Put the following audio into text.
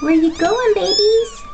Where you going, babies?